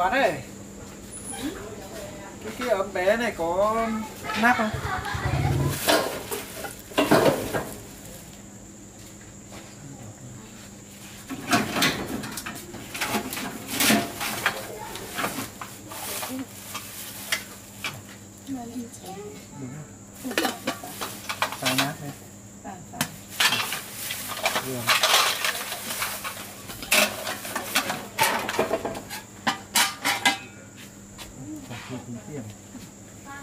quán này cái kia ấm bé này có nắp không? คุณเตี้ยมใช่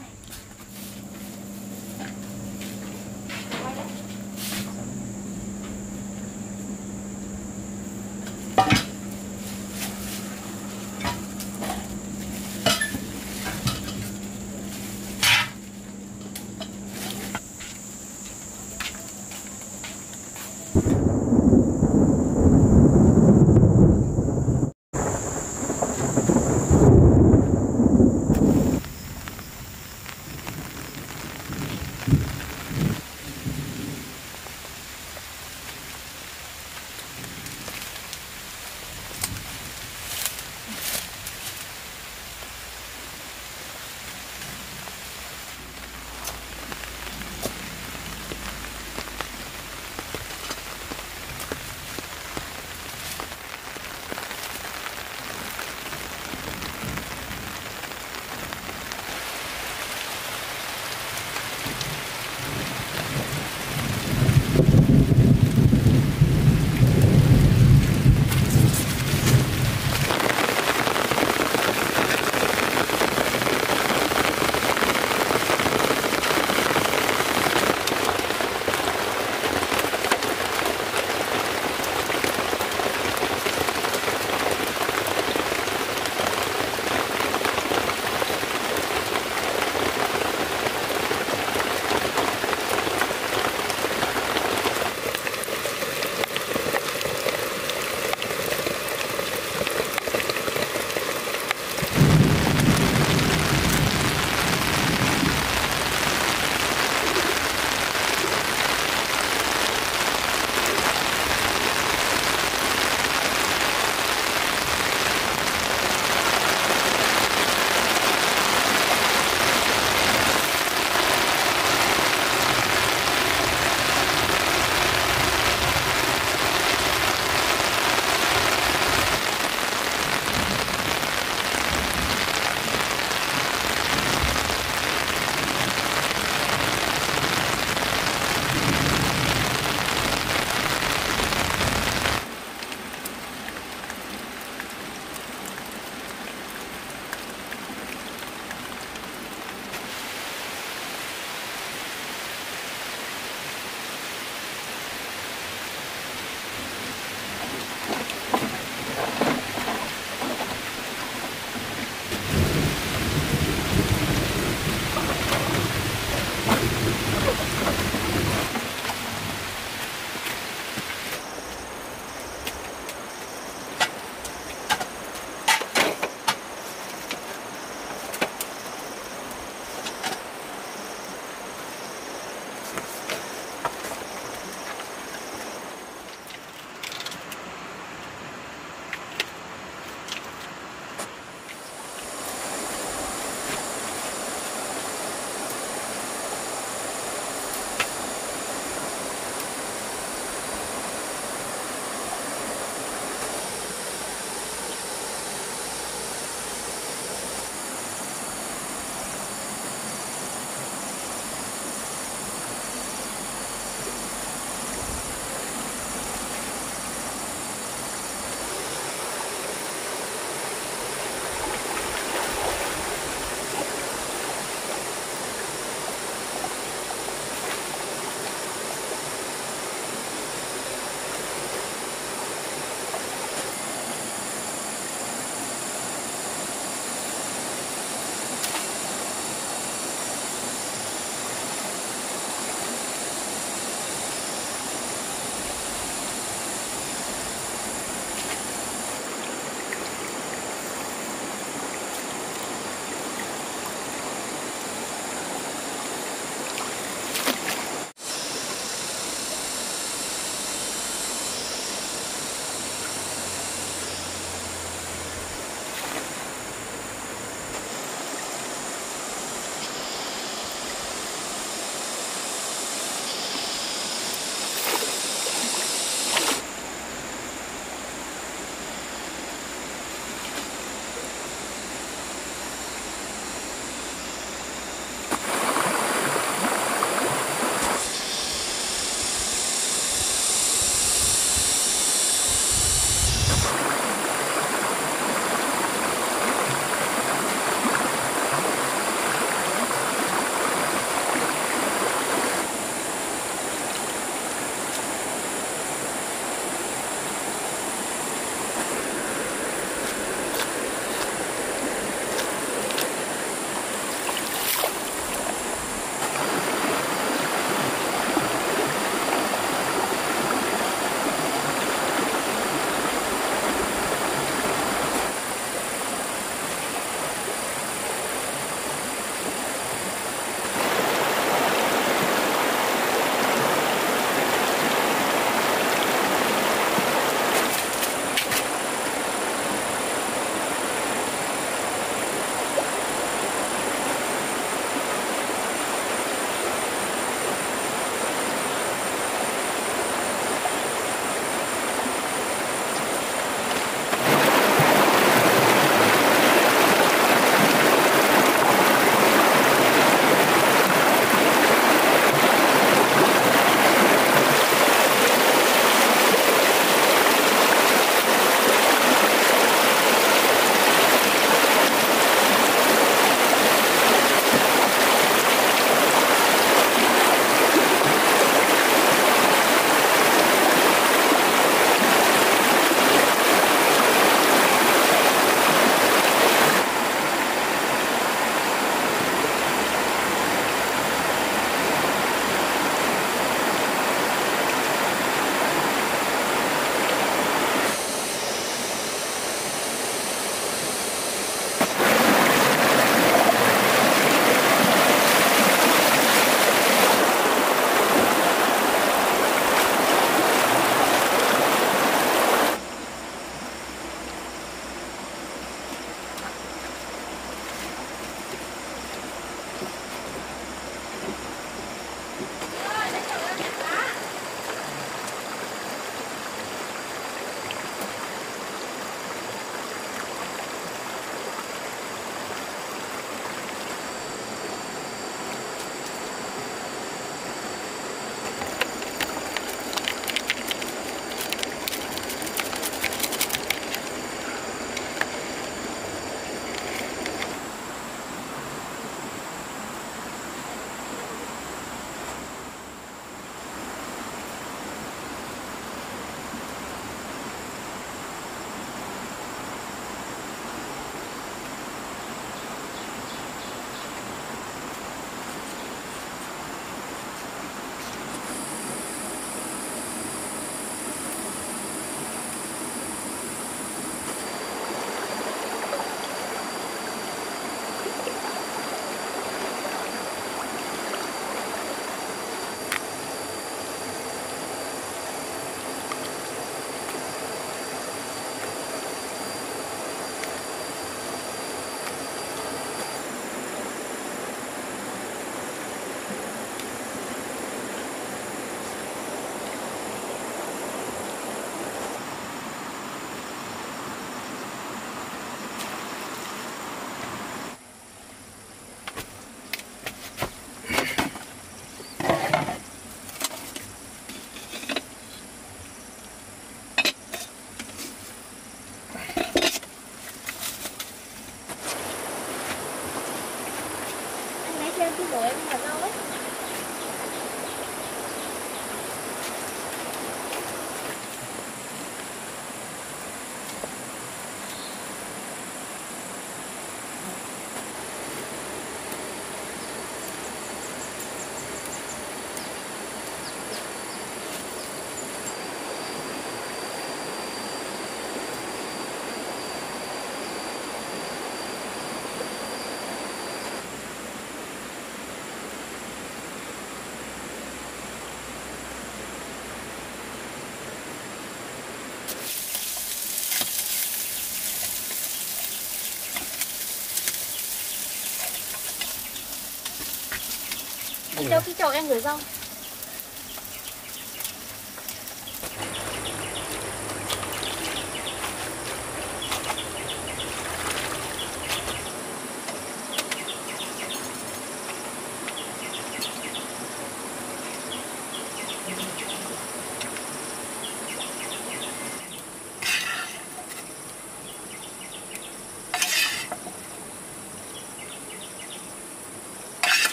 đâu cái chậu em gửi rau